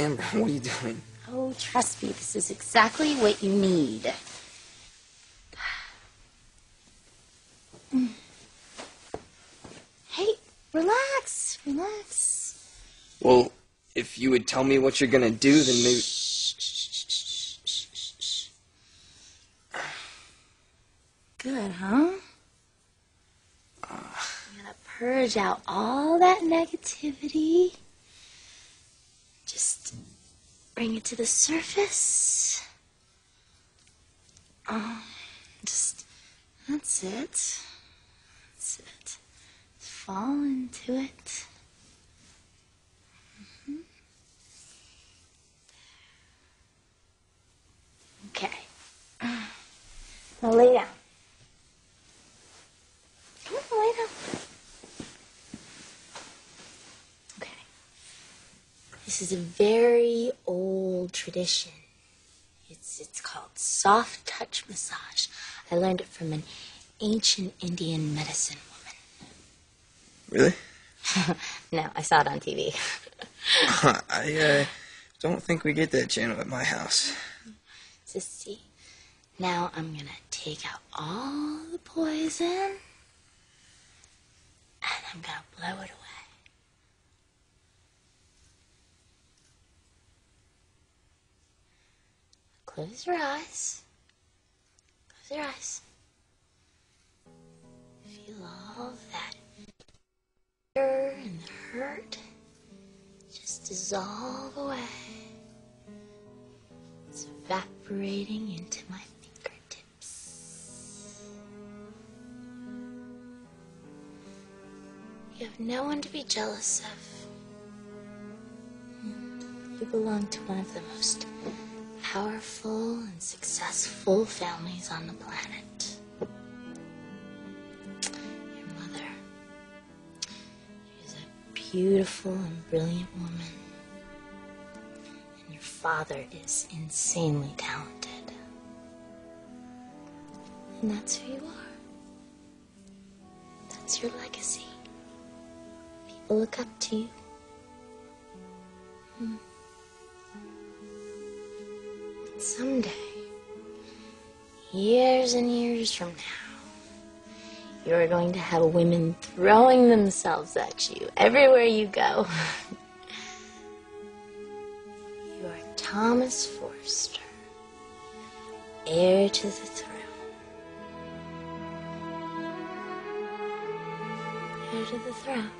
Amber, what are you doing? Oh, trust me, this is exactly what you need. Hey, relax, relax. Well, if you would tell me what you're gonna do, then maybe. Good, huh? Ah. I'm gonna purge out all that negativity. Just bring it to the surface. Um, just that's it. That's it. Fall into it. Mhm. Okay. Now lay down. Come on, lay down. Okay. This is a very old tradition. It's it's called soft touch massage. I learned it from an ancient Indian medicine woman. Really? no, I saw it on TV. I uh, don't think we get that channel at my house. So see, now I'm gonna take out all the poison and I'm gonna blow it away. Close your eyes. Close your eyes. Feel all that fear and hurt just dissolve away. It's evaporating into my fingertips. You have no one to be jealous of. You belong to one of the most powerful and successful families on the planet. Your mother is a beautiful and brilliant woman and your father is insanely talented. And that's who you are. That's your legacy. People look up to you. Hmm. Someday, years and years from now, you're going to have women throwing themselves at you everywhere you go. You are Thomas Forrester, heir to the throne. Heir to the throne.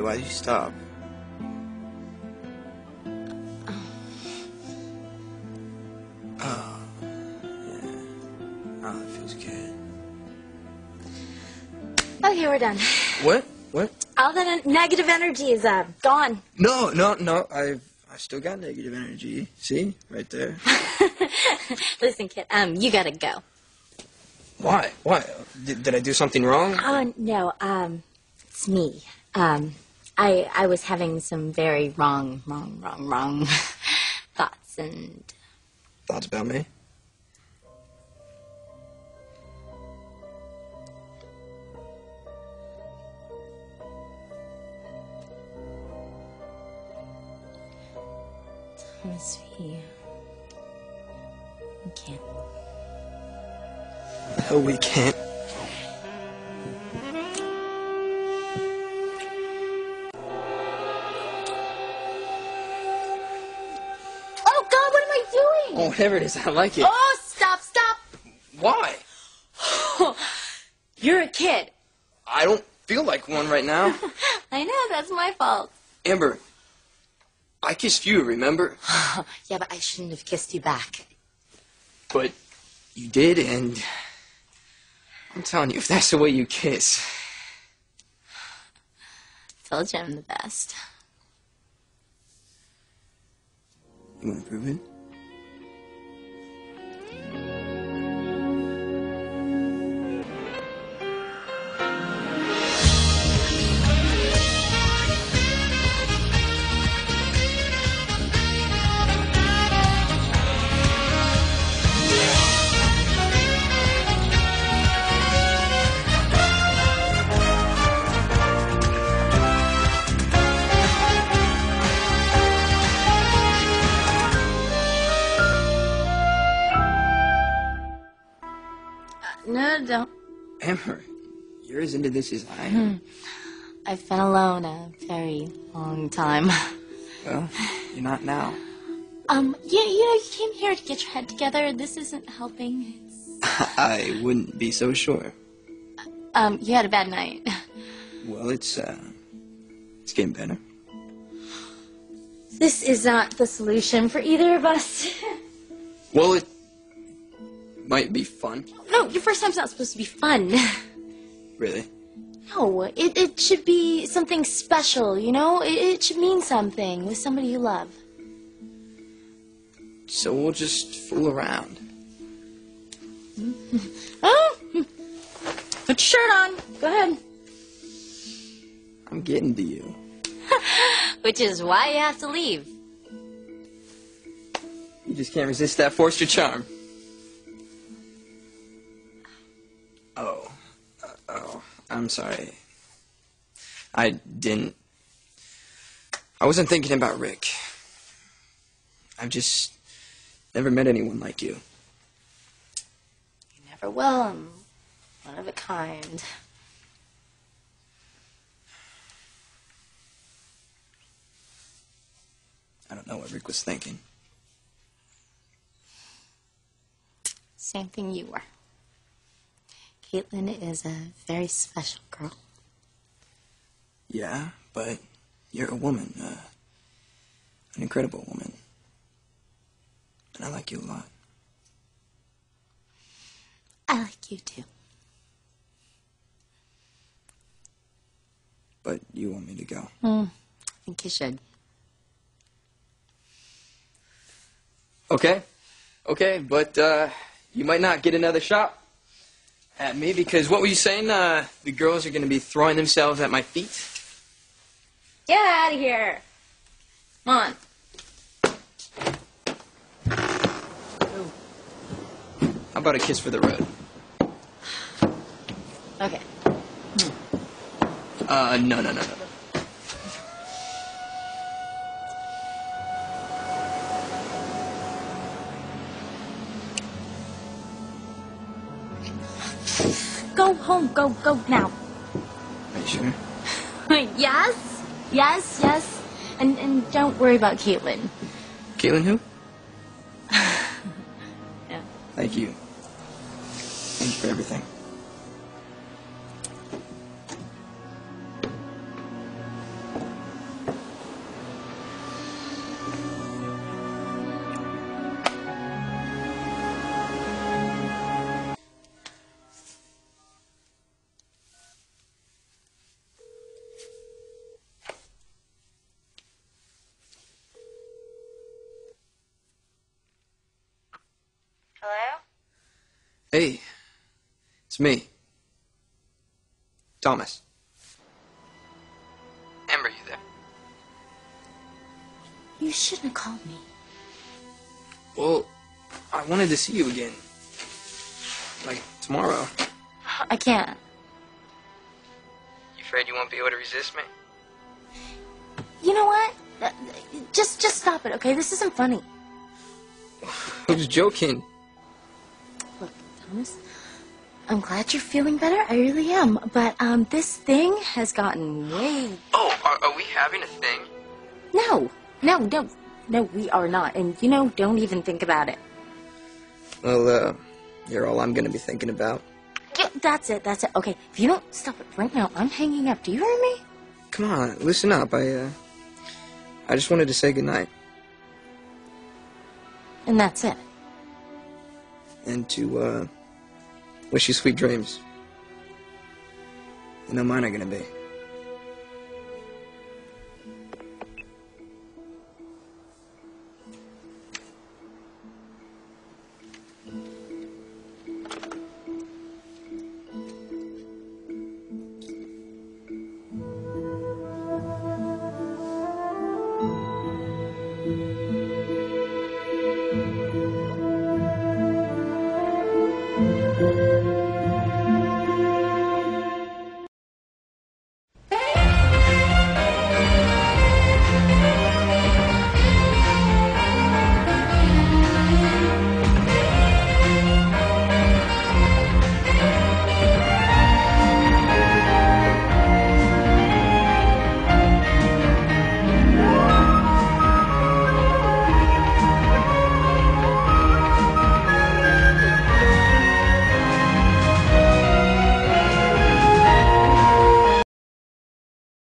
Hey, why'd you stop? Oh, yeah. Oh, that feels good. Okay, we're done. What? What? All that negative energy is uh, gone. No, no, no. I've I still got negative energy. See, right there. Listen, kid, um, you gotta go. Why? Why? Did, did I do something wrong? Oh no, um, it's me. Um, I I was having some very wrong, wrong, wrong, wrong thoughts, and Thoughts about me? Thomas, we we can't. No, we can't. God, what am I doing? Oh, whatever it is, I like it. Oh, stop, stop! Why? You're a kid. I don't feel like one right now. I know that's my fault. Amber, I kissed you, remember? yeah, but I shouldn't have kissed you back. But you did, and I'm telling you, if that's the way you kiss, Told you I'm the best. You want no, don't. Amber, you're as into this as I am. I've been alone a very long time. well, you're not now. Um, yeah, you know, you came here to get your head together. This isn't helping. I wouldn't be so sure. um, you had a bad night. Well, it's, uh, it's getting better. This is not the solution for either of us. Well, it might be fun. no, your first time's not supposed to be fun. Really? No, it, it should be something special, you know? It, it should mean something with somebody you love. So we'll just fool around. Oh! Put your shirt on. Go ahead. I'm getting to you. Which is why you have to leave. You just can't resist that Forrester charm. I'm sorry. I didn't. I wasn't thinking about Rick. I've just never met anyone like you. You never will. I'm one of a kind. I don't know what Rick was thinking. Same thing you were. Caitlin is a very special girl. Yeah, but you're a woman, uh, an incredible woman. And I like you a lot. I like you too. But you want me to go. I think you should. Okay. Okay, but uh, you might not get another shot at me because what were you saying? Uh, the girls are going to be throwing themselves at my feet? Get out of here. Come on. How about a kiss for the road? Okay. Uh, no, no, no, no. Home. Go, go now. Are you sure? yes. Yes, yes. And and don't worry about Caitlin. Caitlin who? Yeah. Thank you. Thank you for everything. Hey, it's me. Thomas. Amber, you there? You shouldn't have called me. Well, I wanted to see you again. Like, tomorrow. I can't. You afraid you won't be able to resist me? You know what? Uh, Just just stop it, okay? This isn't funny. I was joking. Look, Thomas, I'm glad you're feeling better. I really am. But um, this thing has gotten way. Oh, are, are we having a thing? No, no, no, no. We are not. And you know, don't even think about it. Well, uh, you're all I'm gonna be thinking about. Yeah, that's it. That's it. Okay, if you don't stop it right now, I'm hanging up. Do you hear me? Come on, listen up. I, uh, I just wanted to say goodnight And that's it. and to, uh, wish you sweet dreams. You know mine are gonna be.